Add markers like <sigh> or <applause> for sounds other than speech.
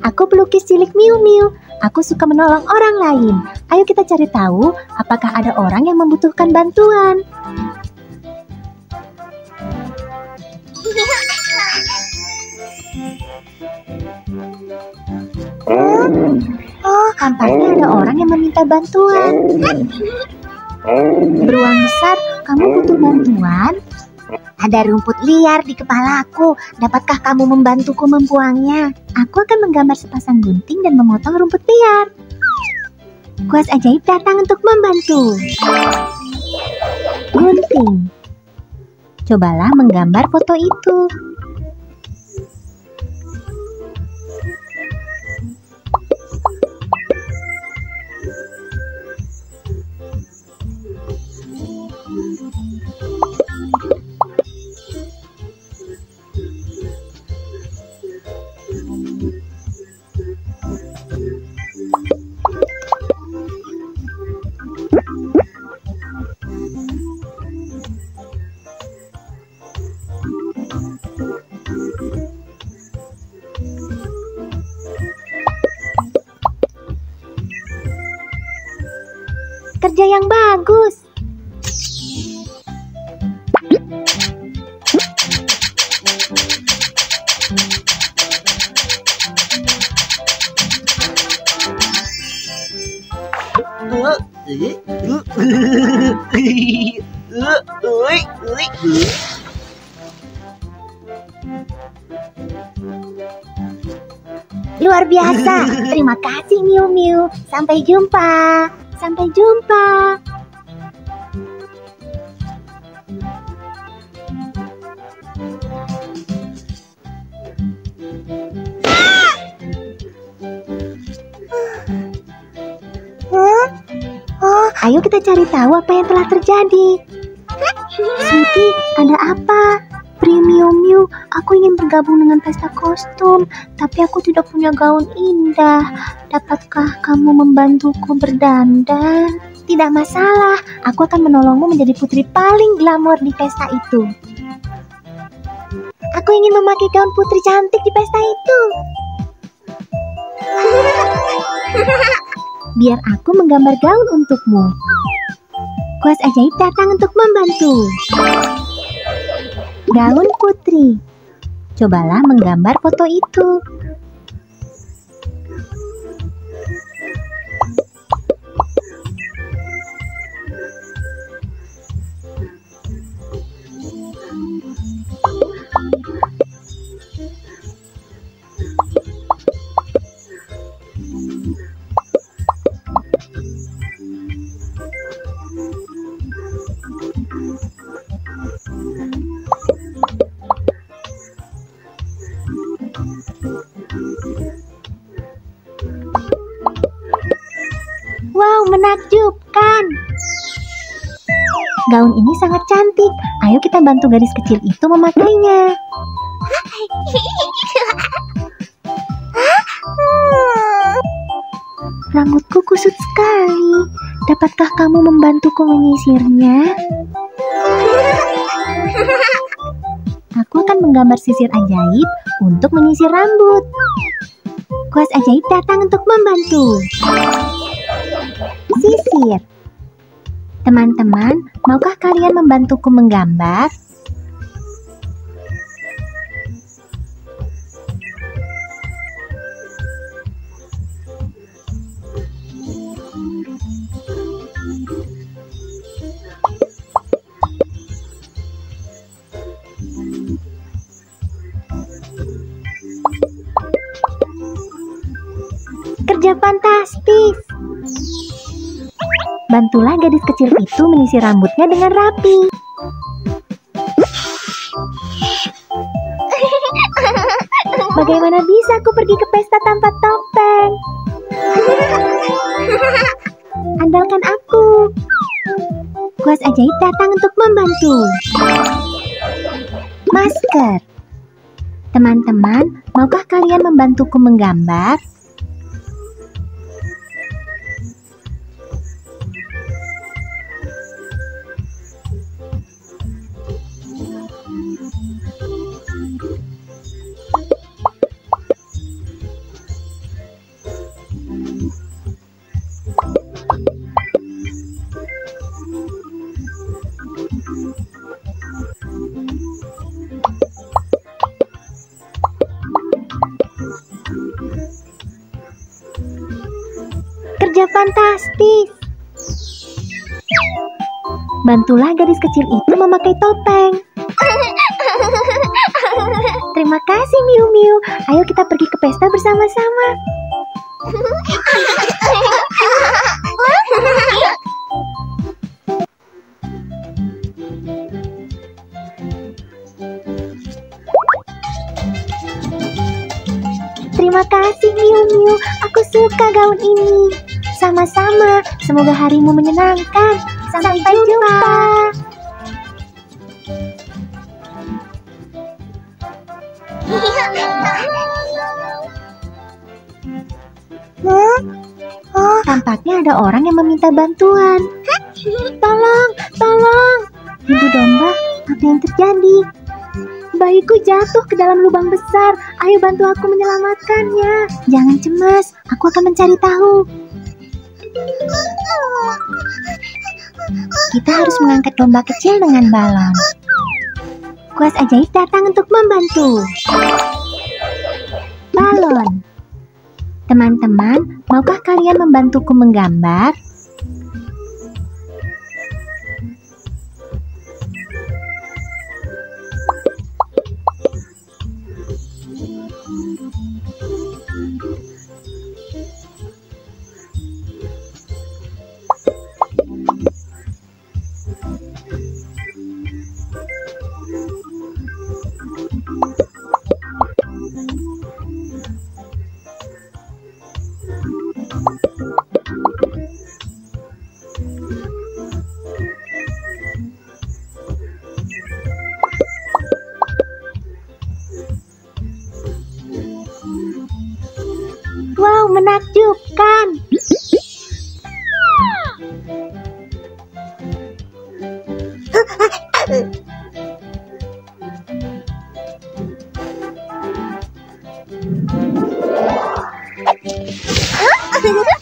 Aku pelukis cilik Miu Miu. Aku suka menolong orang lain. Ayo kita cari tahu apakah ada orang yang membutuhkan bantuan. Oh, tampaknya ada orang yang meminta bantuan. Beruang besar, kamu butuh bantuan? Ada rumput liar di kepalaku. Dapatkah kamu membantuku membuangnya? Aku akan menggambar sepasang gunting dan memotong rumput liar. Kuas ajaib datang untuk membantu. Gunting. Cobalah menggambar foto itu. Kerja yang bagus. Luar biasa. <laughs> Terima kasih Miu Miu. Sampai jumpa. Sampai jumpa. <gasps> Ayo kita cari tahu apa yang telah terjadi. Sweetie, ada apa? Premium Miu, aku ingin bergabung dengan pesta kostum, tapi aku tidak punya gaun indah. Dapatkah kamu membantuku berdandan? Tidak masalah, aku akan menolongmu menjadi putri paling glamor di pesta itu. Aku ingin memakai gaun putri cantik di pesta itu. <laughs> Biar aku menggambar gaun untukmu. Kuas ajaib datang untuk membantu. Gaun putri. Cobalah menggambar foto itu. Wow, menakjubkan. Gaun ini sangat cantik. Ayo kita bantu gadis kecil itu memakainya. <laughs> Rambutku kusut sekali. Dapatkah kamu membantuku menyisirnya? <laughs> Aku akan menggambar sisir ajaib untuk menyisir rambut. Kuas ajaib datang untuk membantu. Sisir. Teman-teman, maukah kalian membantuku menggambar? Kerja fantastis. Bantulah gadis kecil itu menyisir rambutnya dengan rapi. Bagaimana bisa aku pergi ke pesta tanpa topeng? Andalkan aku. Kuas ajaib datang untuk membantu. Masker. Teman-teman, maukah kalian membantuku menggambar? Fantastis. Bantulah gadis kecil itu memakai topeng. Terima kasih Miu Miu. Ayo kita pergi ke pesta bersama-sama. Terima kasih Miu Miu. Aku suka gaun ini. Sama-sama. Semoga harimu menyenangkan. Sampai, jumpa. Hmm? Oh, tampaknya ada orang yang meminta bantuan. Tolong, tolong. Ibu domba, apa yang terjadi? Bayiku jatuh ke dalam lubang besar. Ayo bantu aku menyelamatkannya. Jangan cemas, aku akan mencari tahu. Kita harus mengangkat domba kecil dengan balon. Kuas ajaib datang untuk membantu. Balon. Teman-teman, maukah kalian membantuku menggambar? Menakjubkan. <laughs>